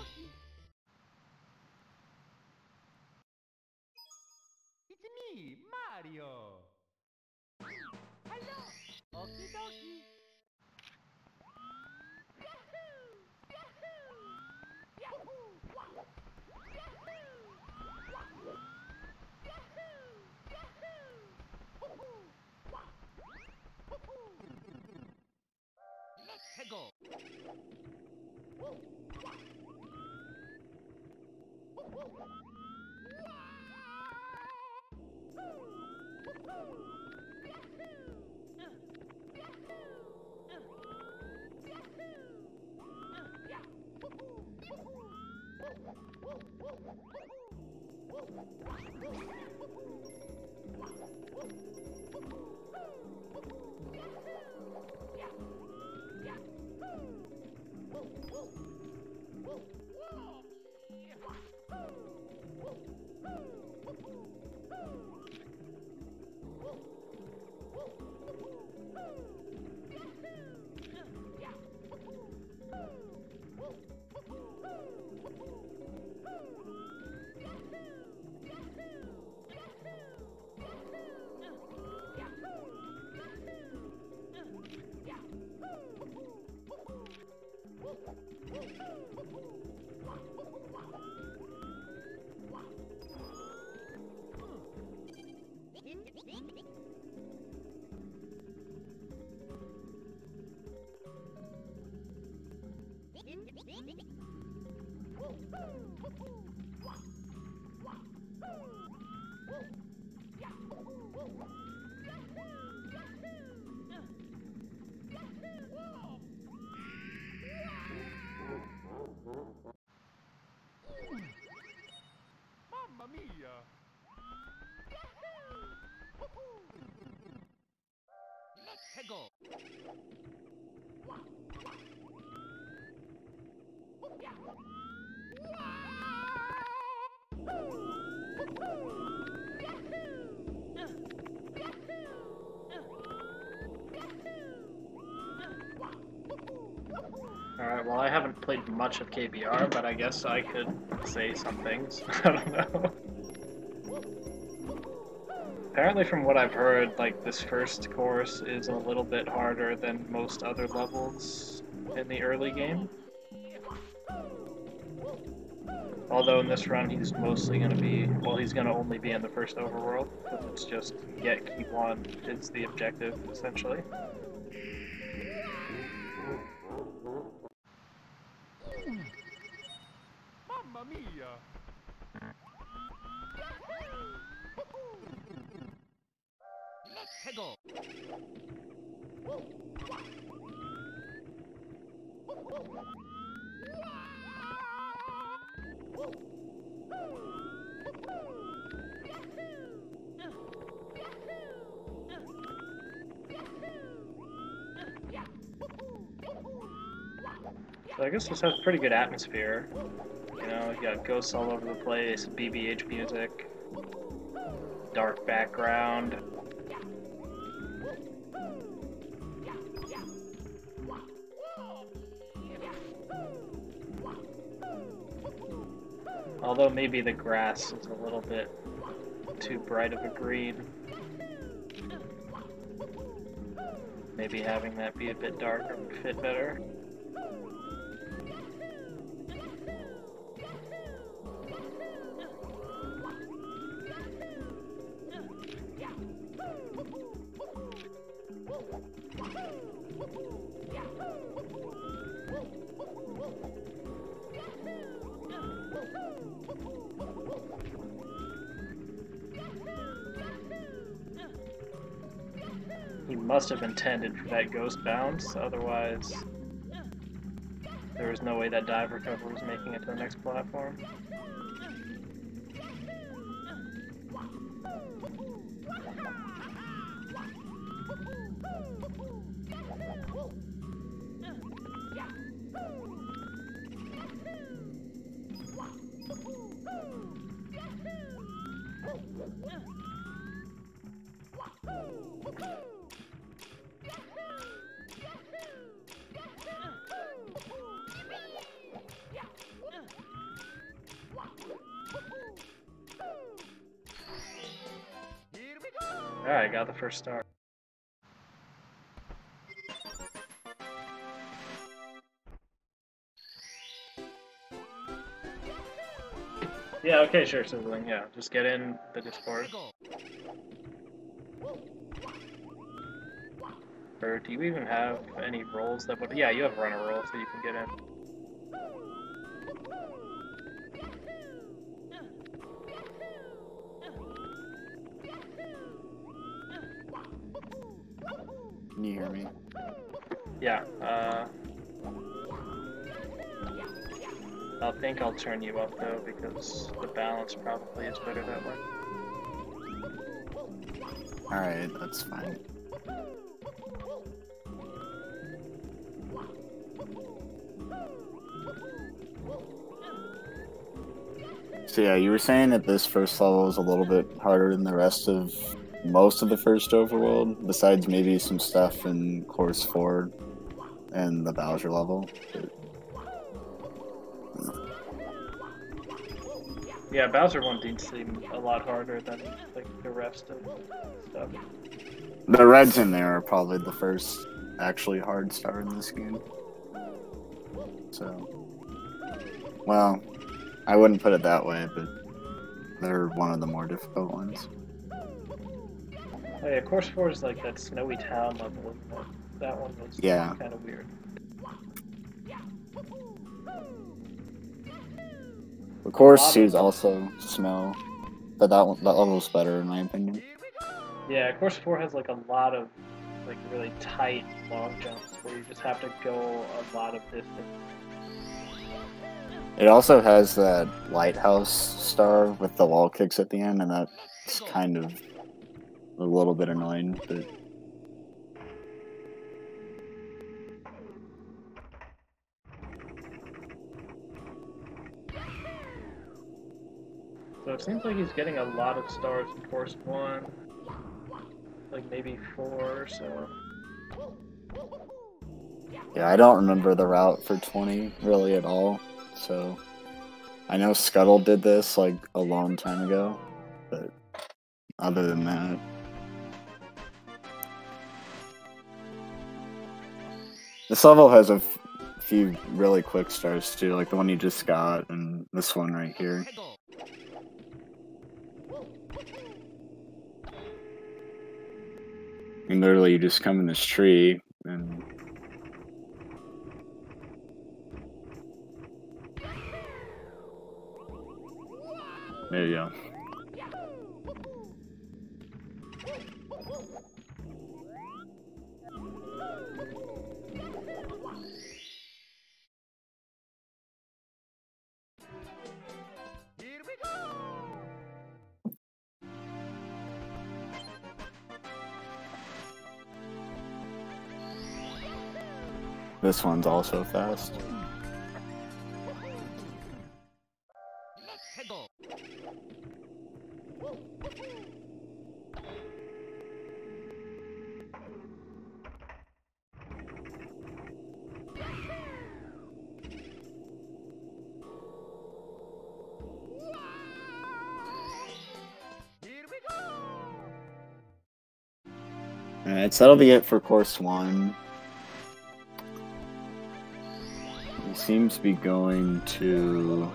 It's me, Mario. Hello. Okie dokie. Yahoo! Yahoo! Yahoo! Wow! Yahoo! Yahoo! Yahoo! Woohoo! Wow! Woohoo! Let's go. Woohoo! Mamma Alright, well I haven't played much of KBR, but I guess I could say some things. I don't know. Apparently from what I've heard, like this first course is a little bit harder than most other levels in the early game. Although in this run he's mostly going to be, well he's going to only be in the first overworld, it's just get keep on is the objective, essentially. I guess this has a pretty good atmosphere. You know, you got ghosts all over the place, BBH music, dark background. Although maybe the grass is a little bit too bright of a green. Maybe having that be a bit darker would fit better. He must have intended for that ghost bounce, otherwise there was no way that dive recover was making it to the next platform. Alright, got the first star. Yeah, okay, sure, Sizzling, yeah. Just get in the Discord. Or do you even have any roles that would... Yeah, you have runner role, so you can get in. Can you hear me? Yeah, uh... I think I'll turn you up, though, because the balance probably is better that way. Alright, that's fine. So yeah, you were saying that this first level is a little bit harder than the rest of most of the first overworld, besides maybe some stuff in Course 4 and the Bowser level. Yeah, Bowser one did seem a lot harder than like the rest of stuff. The reds in there are probably the first actually hard star in this game. So, well, I wouldn't put it that way, but they're one of the more difficult ones. Oh yeah, course four is like that snowy town level. That one was Yeah. kind of weird. Of course, shoes also snow, but that one, that level's better in my opinion. Yeah, course four has like a lot of like really tight long jumps where you just have to go a lot of distance. It also has that lighthouse star with the wall kicks at the end, and that's kind of a little bit annoying. But So it seems like he's getting a lot of stars in course one, like maybe four or so. yeah, I don't remember the route for 20 really at all. So I know Scuttle did this like a long time ago, but other than that, this level has a few really quick stars too, like the one you just got, and this one right here. And literally, you just come in this tree and. There you go. This one's also fast. Alright, so that'll be it for course one. Seems to be going to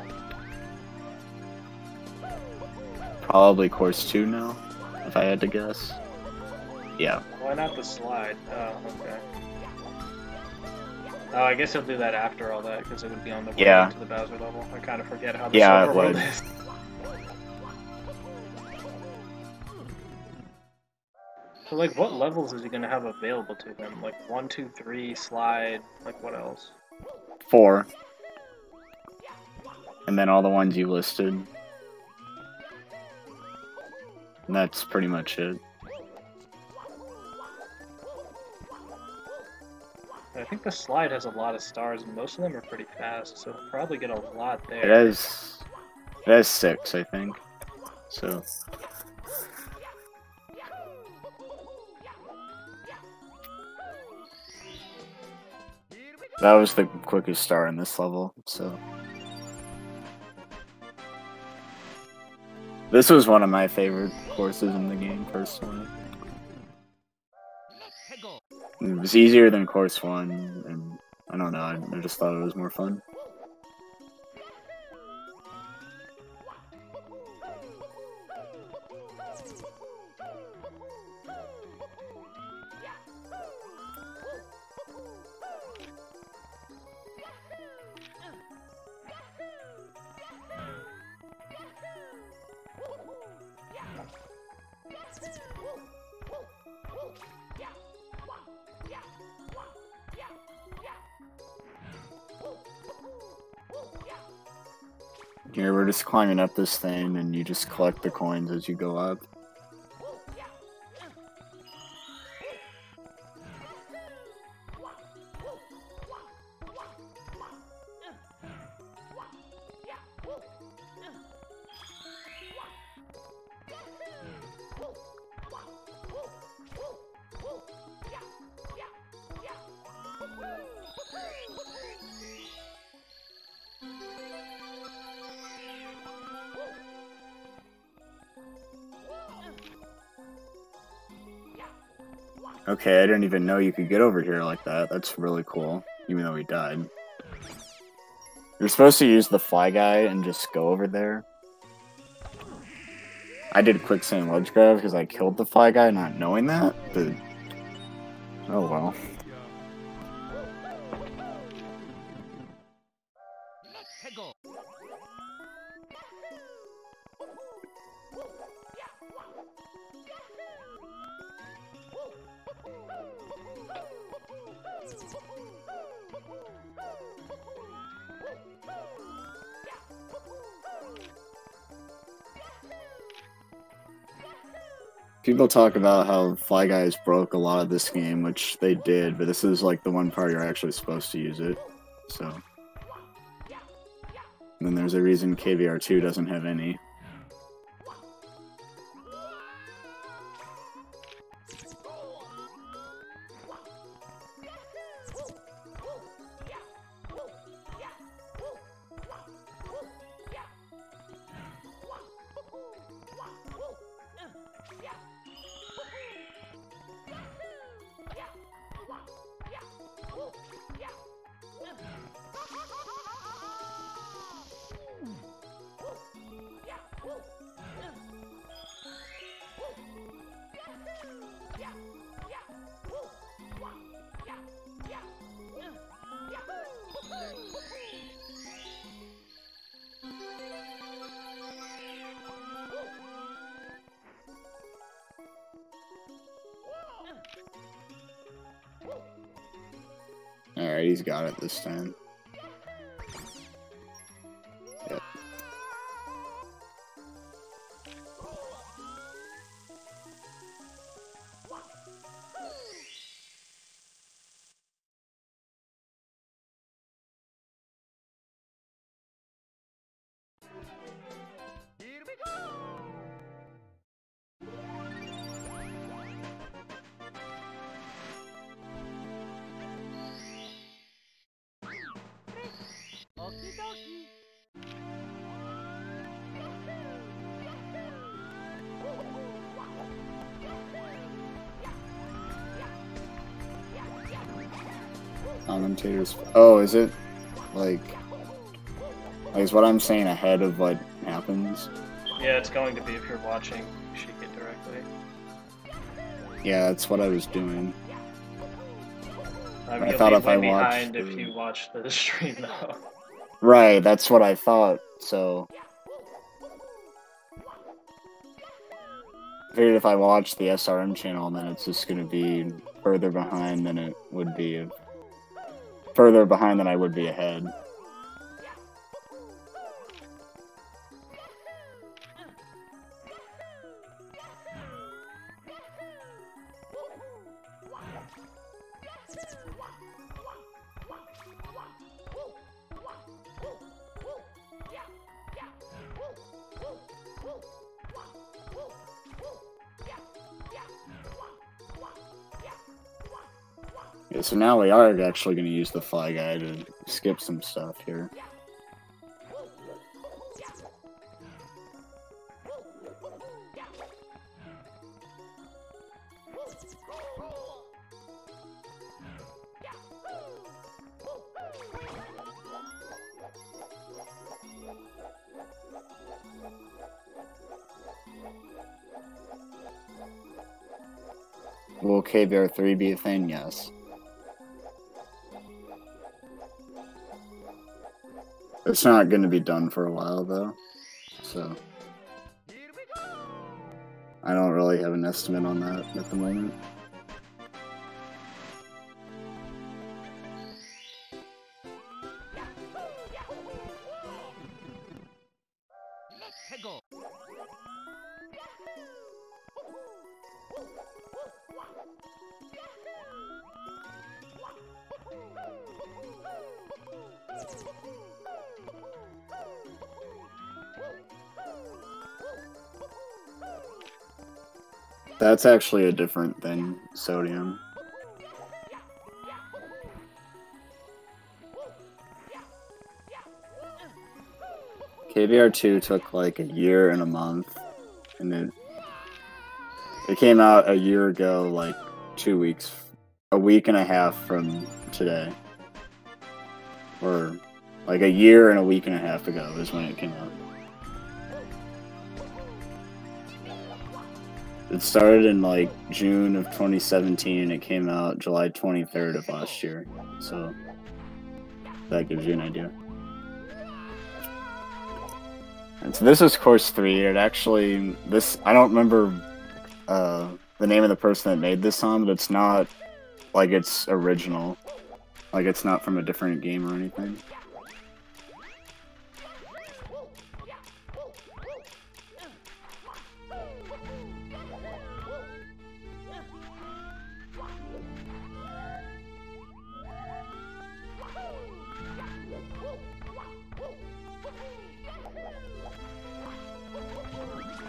probably course two now, if I had to guess. Yeah. Why not the slide? Oh, okay. Oh, I guess he'll do that after all that because it would be on the way Yeah. to the Bowser level. I kind of forget how the Yeah, it would. is. So, like, what levels is he gonna have available to him? Like one, two, three, slide. Like, what else? Four. And then all the ones you listed. And that's pretty much it. I think the slide has a lot of stars, and most of them are pretty fast, so he'll probably get a lot there. It has it has six, I think. So That was the quickest star in this level, so. This was one of my favorite courses in the game, personally. It was easier than course one, and I don't know, I just thought it was more fun. Climbing up this thing, and you just collect the coins as you go up. Okay, I didn't even know you could get over here like that. That's really cool, even though he died. You're supposed to use the fly guy and just go over there. I did quicksand ledge grab because I killed the fly guy not knowing that, but... Oh well. People talk about how Fly Guys broke a lot of this game, which they did, but this is like the one part you're actually supposed to use it. So. And then there's a reason KBR2 doesn't have any. He's got it this time. Oh, is it like? Like, is what I'm saying ahead of what happens? Yeah, it's going to be if you're watching ShiKiT directly. Yeah, that's what I was doing. I you'll thought if I watched behind if you watch the stream though. Right, that's what I thought. So. I figured if I watch the SRM channel, then it's just going to be further behind than it would be if. Further behind than I would be ahead. now we are actually going to use the Fly Guy to skip some stuff here. Will KBR3 be a thing? Yes. It's not going to be done for a while though, so. I don't really have an estimate on that at the moment. That's actually a different thing, sodium. KBR two took like a year and a month, and it it came out a year ago, like two weeks, a week and a half from today, or like a year and a week and a half ago is when it came out. It started in like June of 2017 and it came out July 23rd of last year. So that gives you an idea. And so this is course three. It actually this I don't remember uh, the name of the person that made this song, but it's not like it's original. Like it's not from a different game or anything.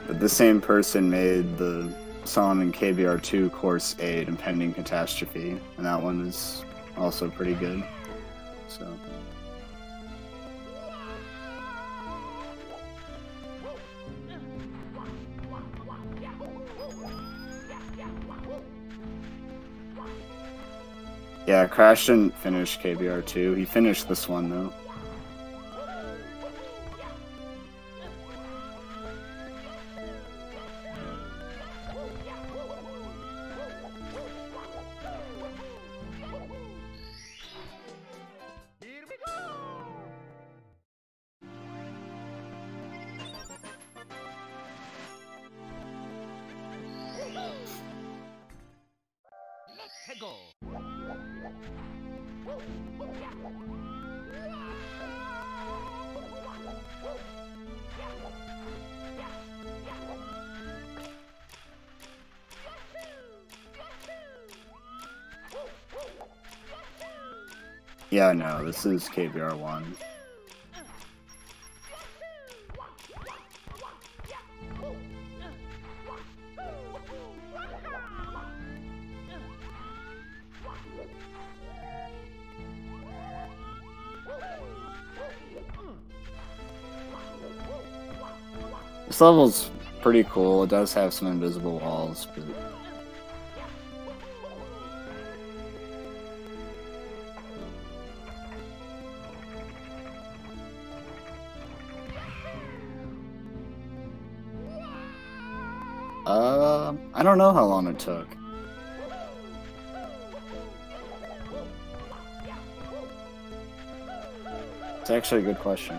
But the same person made the song in KBR 2 Course 8 Impending Catastrophe, and that one is also pretty good. So. Yeah, Crash didn't finish KBR 2. He finished this one though. Wiggle. Yeah, no, this is KBR one. This level's pretty cool. It does have some invisible walls, but uh, I don't know how long it took. It's actually a good question.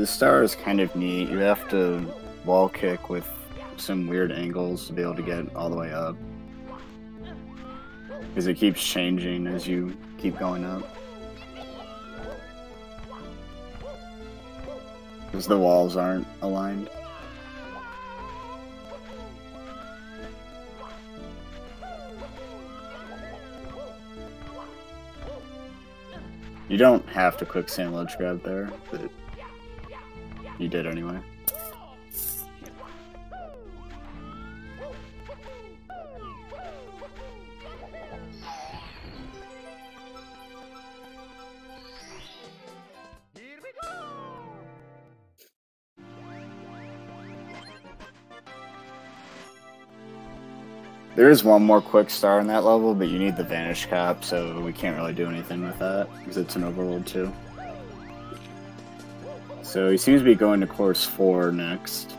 The star is kind of neat. You have to wall kick with some weird angles to be able to get all the way up. Because it keeps changing as you keep going up. Because the walls aren't aligned. You don't have to quicksand ledge grab there, but you did anyway. There is one more quick star in that level, but you need the vanish cap, so we can't really do anything with that because it's an overworld too. So he seems to be going to course four next.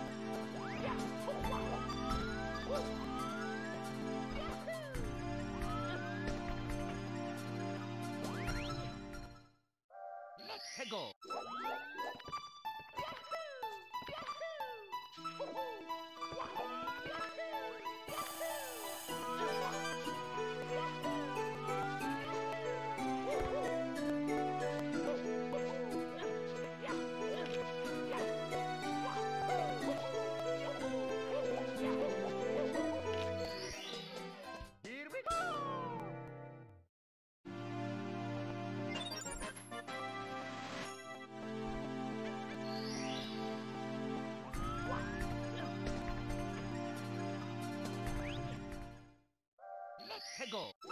Let's go!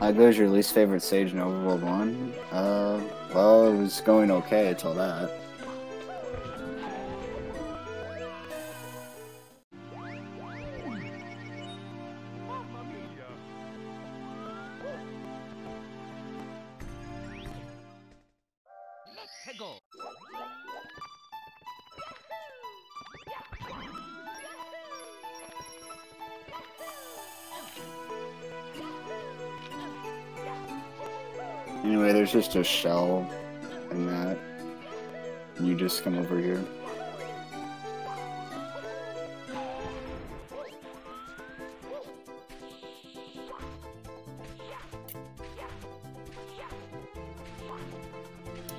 I goes your least favorite stage in Overworld 1? Uh, well, it was going okay until that. Just a shell and that. You just come over here.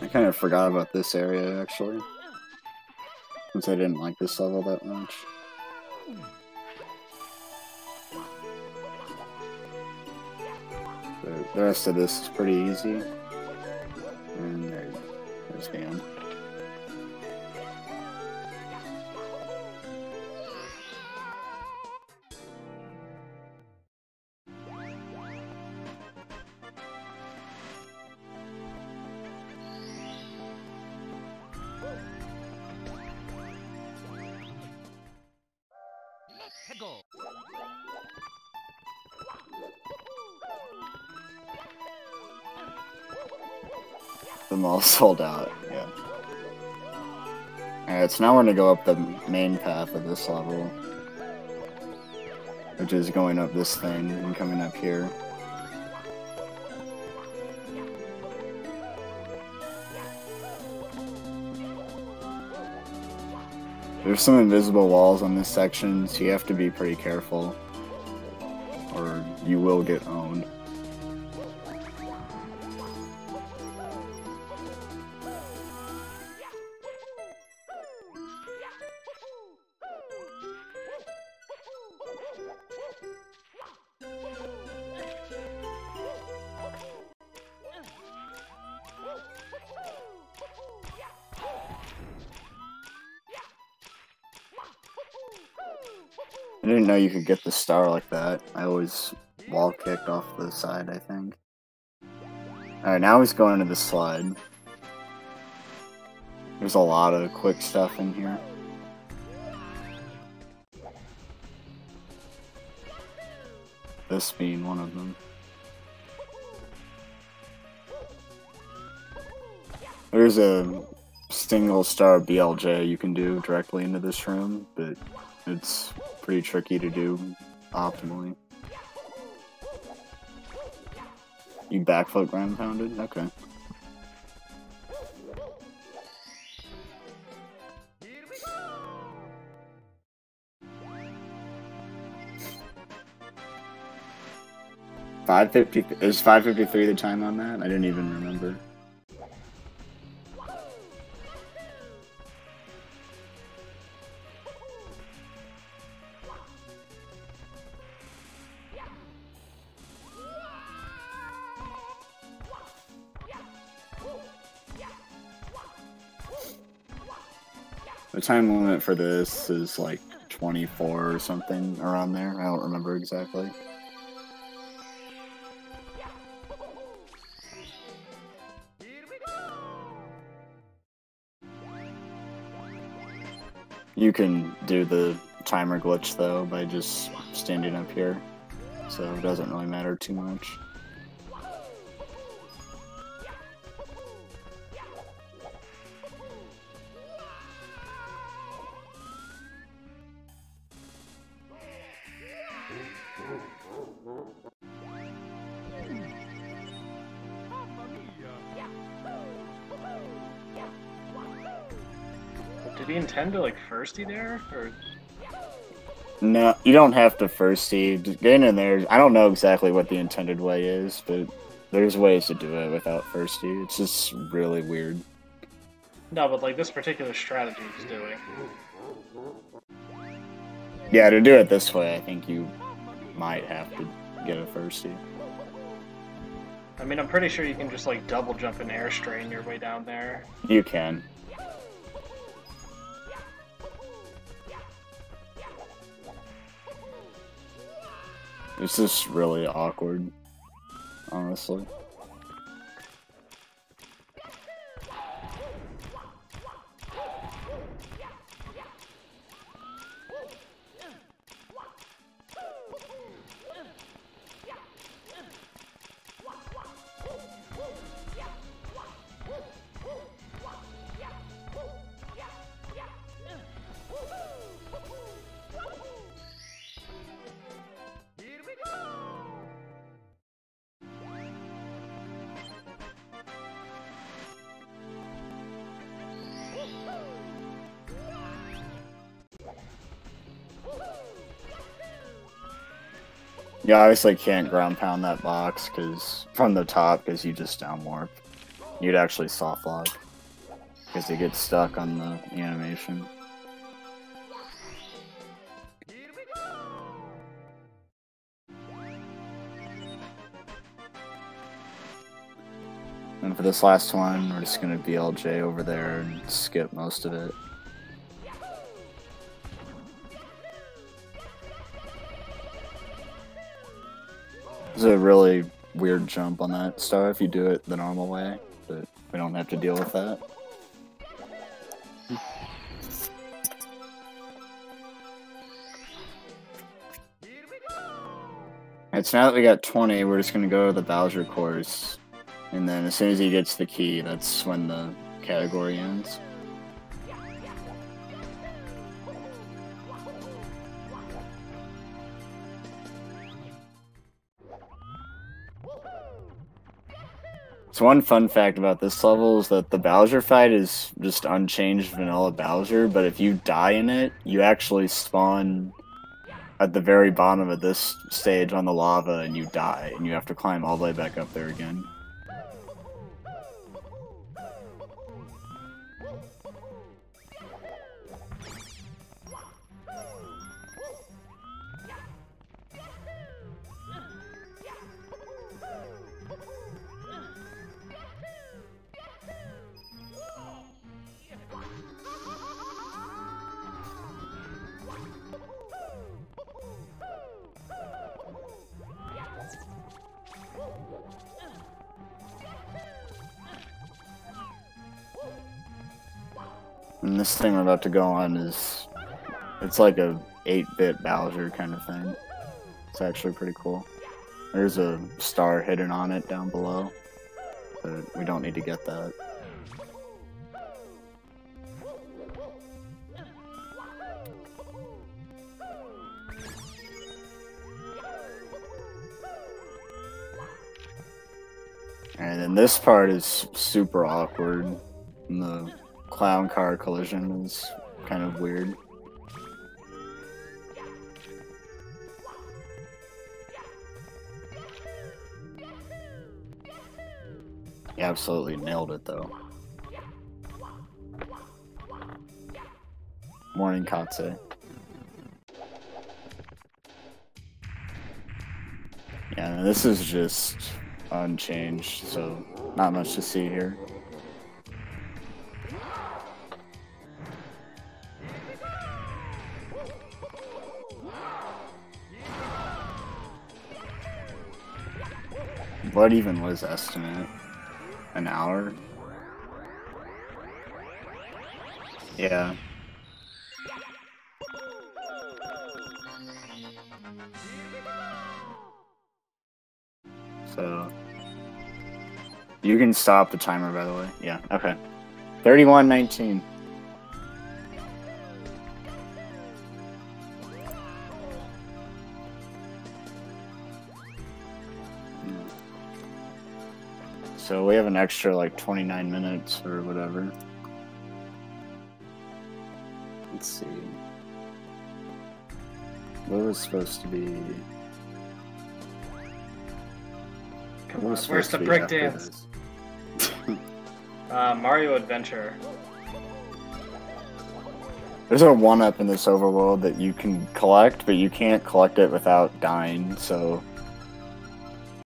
I kind of forgot about this area actually. Since I didn't like this level that much. The rest of this is pretty easy. Sold out, yeah. Alright, so now we're gonna go up the main path of this level. Which is going up this thing and coming up here. There's some invisible walls on this section, so you have to be pretty careful. Or you will get owned. You could get the star like that. I always wall kicked off the side, I think. Alright, now he's going into the slide. There's a lot of quick stuff in here. This being one of them. There's a single star BLJ you can do directly into this room, but It's pretty tricky to do optimally. You backfoot ground pounded? Okay. Five fifty is five fifty three the time on that? I didn't even remember. Time limit for this is like 24 or something around there. I don't remember exactly. You can do the timer glitch though by just standing up here, so it doesn't really matter too much. Intend to like firsty there, or No, you don't have to firsty. Just Getting in there, I don't know exactly what the intended way is, but there's ways to do it without firsty. It's just really weird. no? But like this particular strategy is doing. Yeah, to do it this way, I think you might have to get a firsty. I mean, I'm pretty sure you can just like double jump and air strain your way down there. You can. It's just really awkward, honestly. You obviously can't ground pound that box because from the top because you just down warp. You'd actually soft lock because it gets stuck on the animation. And for this last one, we're just gonna BLJ over there and skip most of it. It's a really weird jump on that star if you do it the normal way, but we don't have to deal with that. Alright, so now that we got 20, we're just gonna go to the Bowser course. And then as soon as he gets the key, that's when the category ends. So one fun fact about this level is that the Bowser fight is just unchanged vanilla Bowser, but if you die in it, you actually spawn at the very bottom of this stage on the lava and you die, and you have to climb all the way back up there again. to go on is it's like a 8-bit Bowser kind of thing. It's actually pretty cool. There's a star hidden on it down below, but we don't need to get that. And then this part is super awkward. The clown car collision is kind of weird. You absolutely nailed it though. Morning, Katse. Yeah, this is just unchanged, so not much to see here. What even was estimate? An hour? Yeah. So you can stop the timer by the way. Yeah, okay. 3119. So we have an extra like 29 minutes or whatever. Let's see. What was supposed to be? Come on, where's the break dance? Uh, Mario Adventure. There's a one up in this overworld that you can collect, but you can't collect it without dying. So